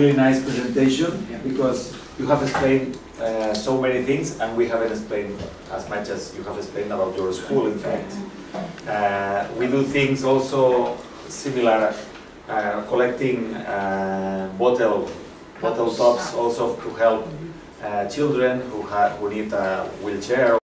Really nice presentation because you have explained uh, so many things and we haven't explained as much as you have explained about your school in fact. Uh, we do things also similar, uh, collecting uh, bottle, bottle tops also to help uh, children who, ha who need a wheelchair